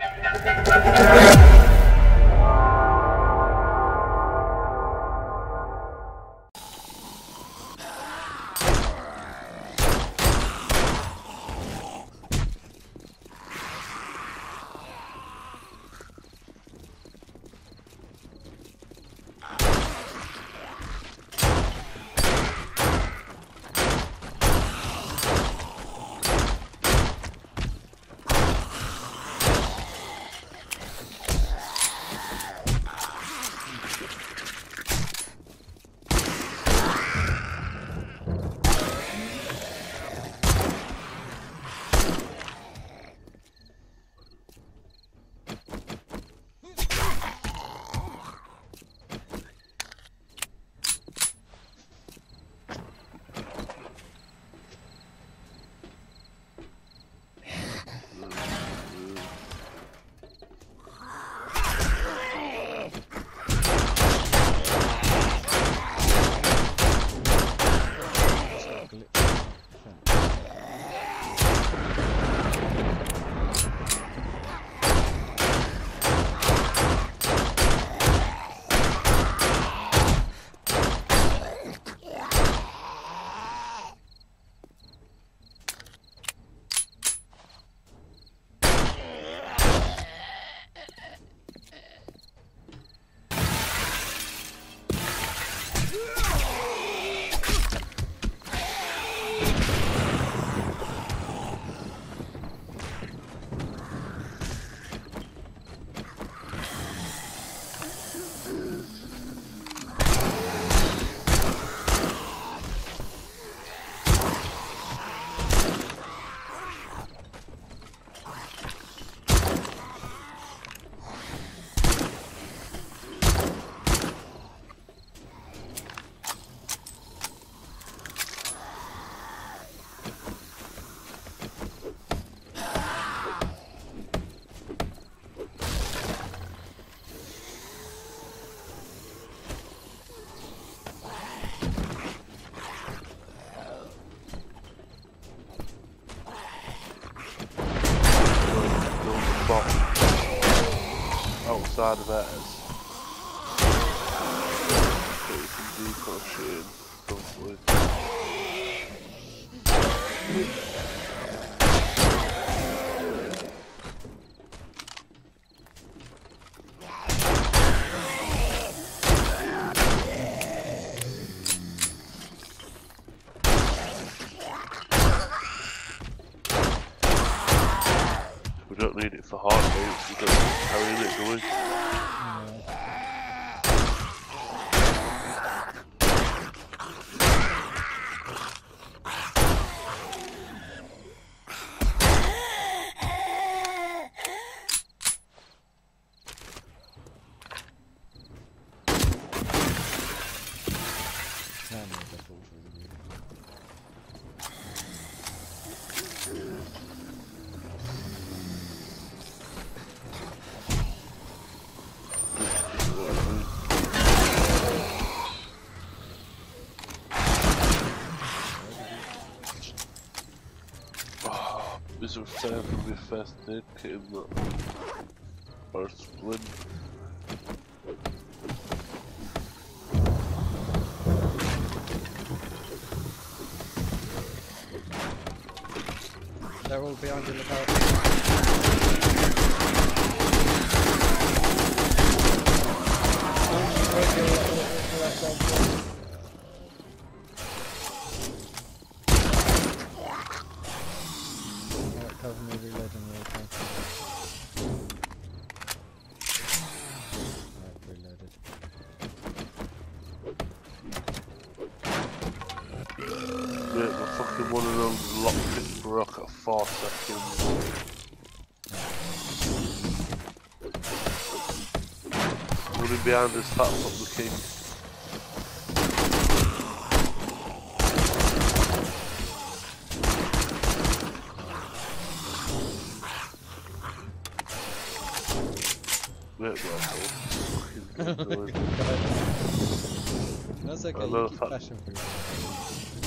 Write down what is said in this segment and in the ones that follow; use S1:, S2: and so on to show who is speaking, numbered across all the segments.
S1: Yeah. Of that is. We don't need it for heartbeats, we don't carry it, do we?
S2: Can we just walk through the room?
S1: Is fair for me first in splint?
S2: They're all behind you, look out. Oh, right here, look, look, look, left side. Alright, cover me, reloading the AK. Alright, reloaded.
S1: Yeah, my fucking one of those lockpick broke at four seconds. Running behind us, that's up the king. Wait, wait, fucking good.
S2: That's okay,
S1: I
S2: you
S1: know
S2: keep
S1: that-
S2: flashing through.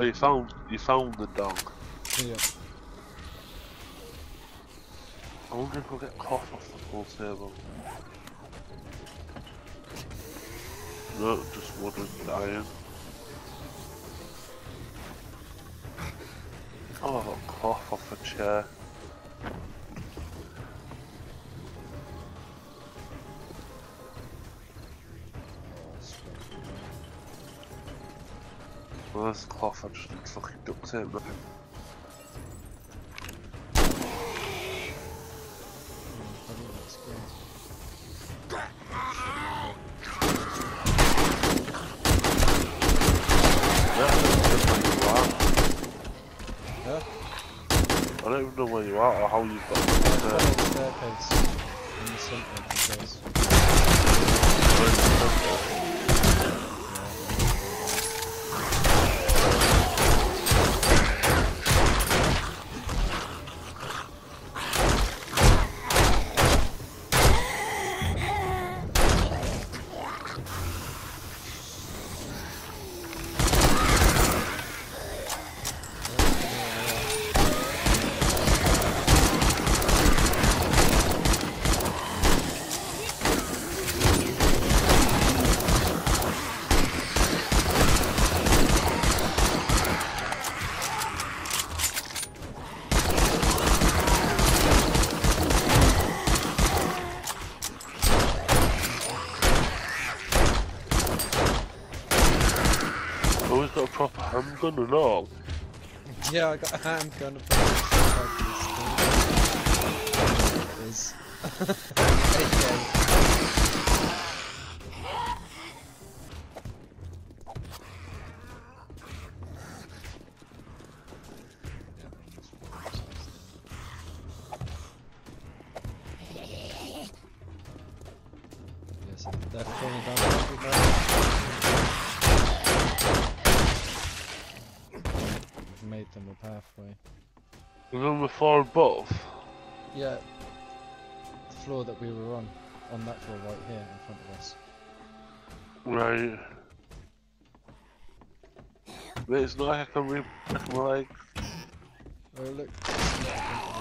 S2: He.
S1: Oh, you found you found the dog.
S2: Yeah.
S1: I wonder if we'll get cloth off the pool table. No, just wood and iron. Oh, cloth off a chair. Well, there's cloth, I just need fucking duct tape nothing. Yeah, I don't even know where you are.
S2: Huh?
S1: I don't even know where you are or how you've got
S2: Follow
S1: there.
S2: the staircase in the centre of the place.
S1: Oh, he's got a proper handgun and all.
S2: Yeah, I got a handgun. But Them a pathway.
S1: And then the floor above.
S2: Yeah, the floor that we were on, on that floor right here in front of us.
S1: Right. But it's not like I can re- I can like
S2: Oh look, it's not in front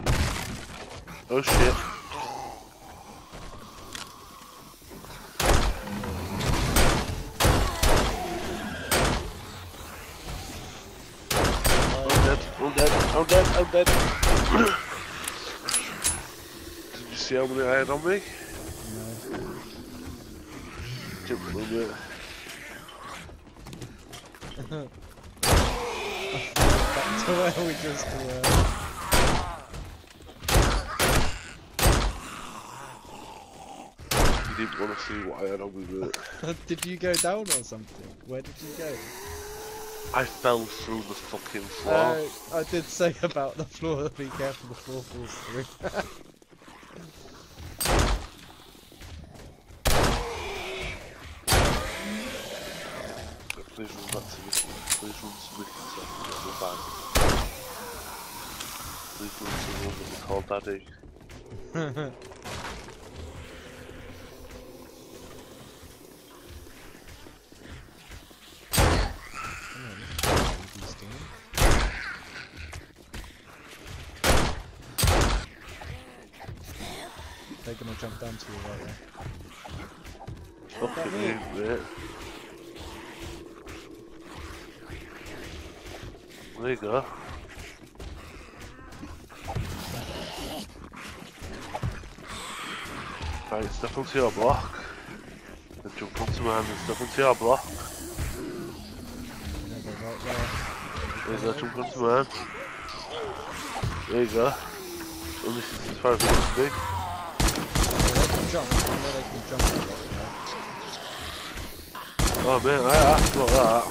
S2: of us.
S1: oh shit. I'm dead, I'm dead, I'm dead, Did you see how many I had on me?
S2: No.
S1: Jumped on it.
S2: Back to where we just were.
S1: You didn't want to see what I had on me, but
S2: did you go down or something? Where did you go?
S1: I fell through the fucking floor.
S2: Uh, I did say about the floor, be careful the floor falls through.
S1: Please run back to me. Please run to me so I can get bag. Please run to the one that we call Daddy.
S2: They're gonna jump down to you right there.
S1: Fucking hate mate. There you go. Right, step onto your block. Then jump onto mine and step onto your block.
S2: Yeah, they're right there.
S1: There you go, jump onto mine. There you go. And this is as far as it needs to
S2: jump. I know they can jump a lot, you know.
S1: Oh man, I asked about that.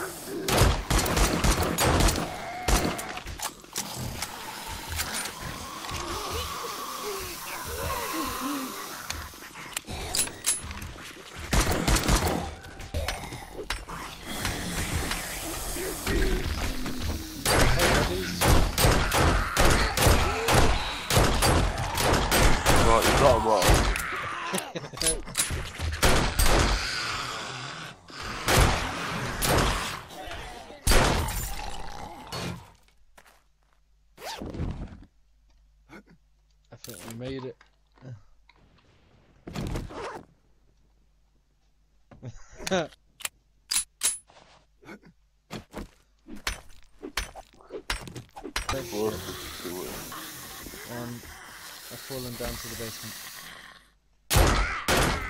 S1: Right, you got them all.
S2: think we made it. Thank you.
S1: Four,
S2: Um, I've fallen down to the basement.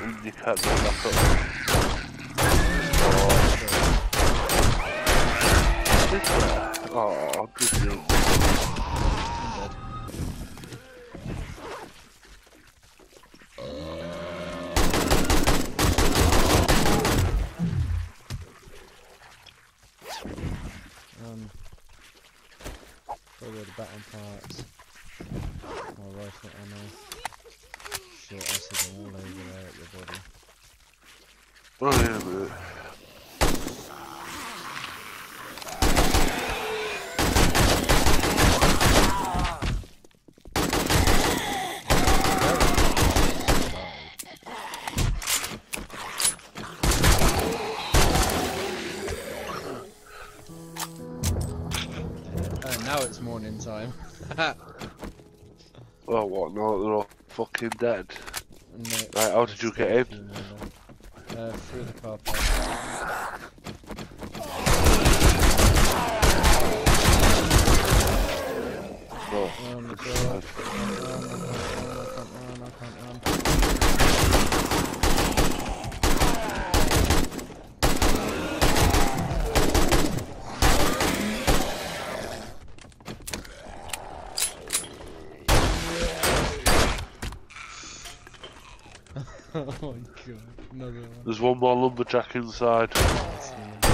S1: and you can't get back up. Oh, is there? Oh, good news.
S2: I'm dead. Um, probably the baton parts. My rifle ammo. Shit, acid all over there at body.
S1: Oh, yeah, a Oh, what? No, they're all fucking dead.
S2: No,
S1: Right, how did you get in?
S2: Uh, through the car park.
S1: No.
S2: Oh my god. I can't run, I can't run, I can't run. oh my god, another one.
S1: There's one more lumberjack inside.
S2: Oh.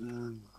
S1: That's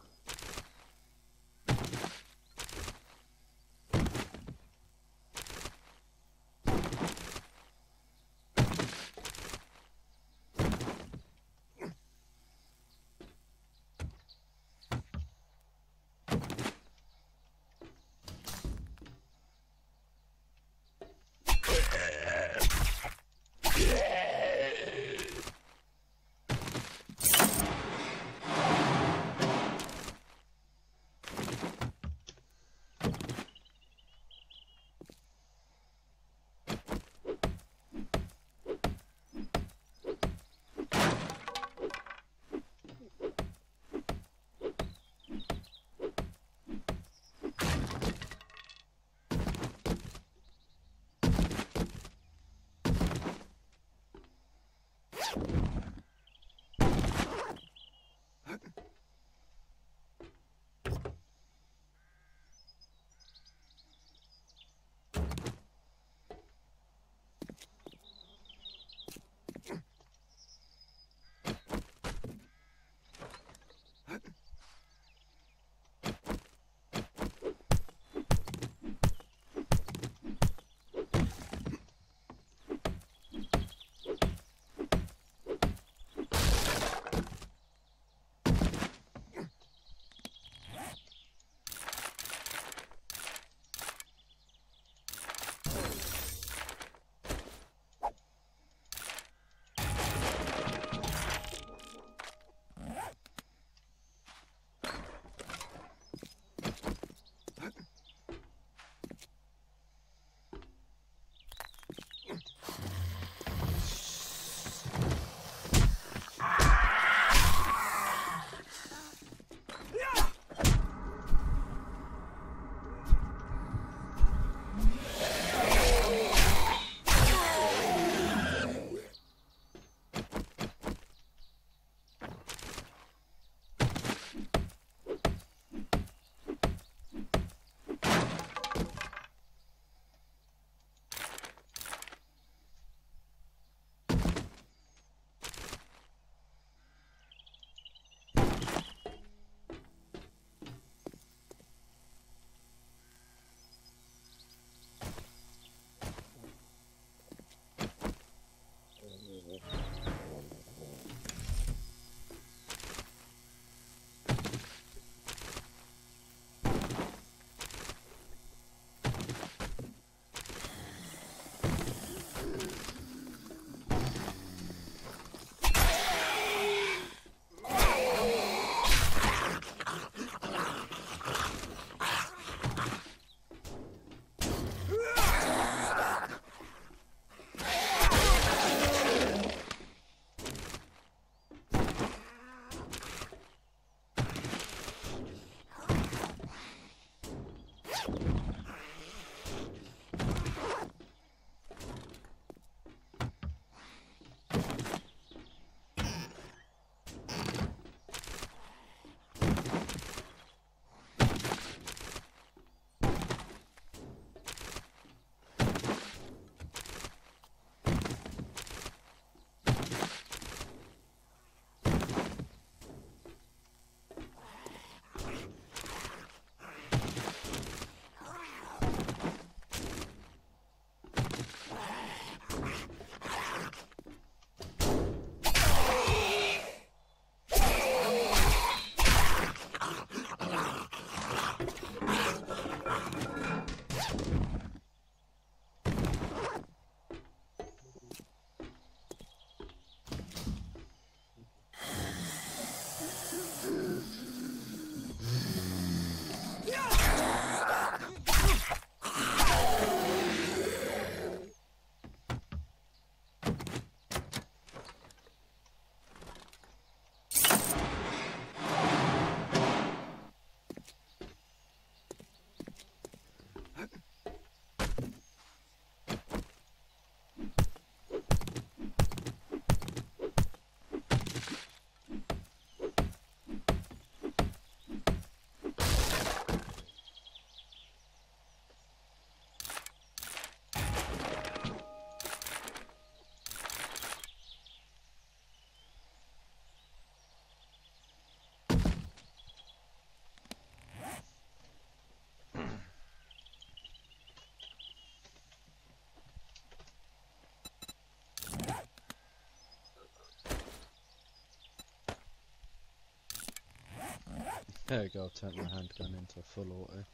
S2: There we go, I've turned my handgun into a full auto.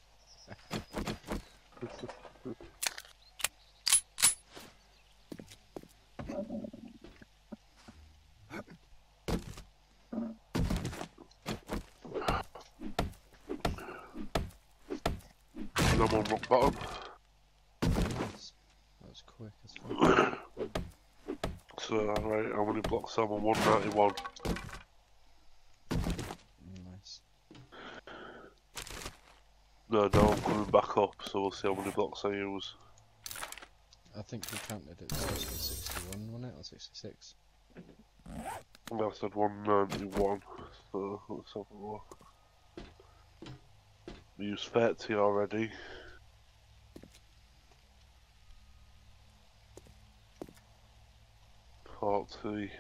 S1: And I'm on rock bottom.
S2: Nice. That was quick as fuck.
S1: So, right, how many blocks am I someone 191.
S2: nice.
S1: No, I'm coming back up, so we'll see how many blocks I use.
S2: I think we counted it supposed 61, wasn't it? Or 66?
S1: I said 191, so let's have a look. We used 30 already. Forty.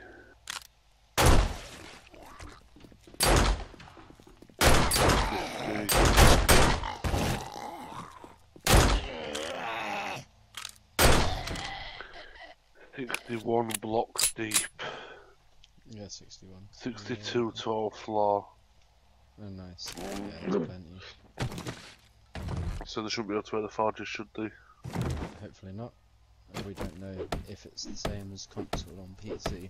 S1: Fifty. Sixty-one blocks deep.
S2: Yeah, 61.
S1: 62 to our floor.
S2: Oh, nice. Yeah.
S1: So they shouldn't be able to wear the forges, should they?
S2: Hopefully not. We don't know if it's the same as console on PC.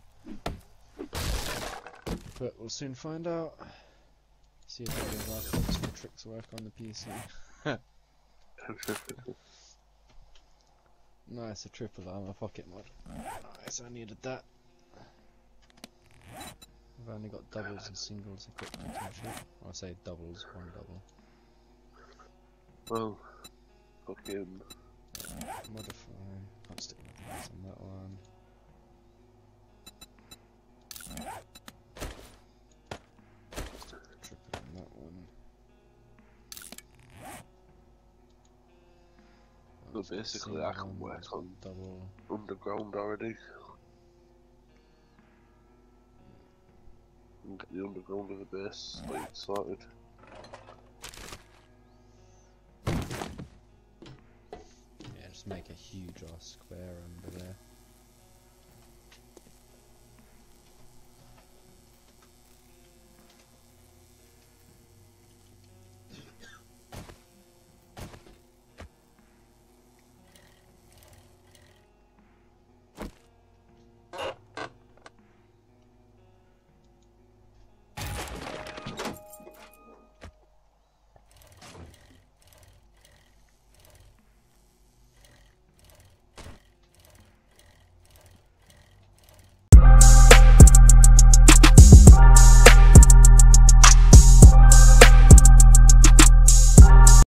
S2: But we'll soon find out. See if any of our console tricks work on the PC. Nice, a triple armor pocket mod. Nice, I needed that. I've only got doubles and singles and shit. I say doubles, one double.
S1: well, fucking.
S2: Modify. Can't stick nothing else on that one. A
S1: basically I can work on-
S2: double.
S1: underground already. And get the underground of the base like sorted.
S2: Yeah, just make a huge ass square under there.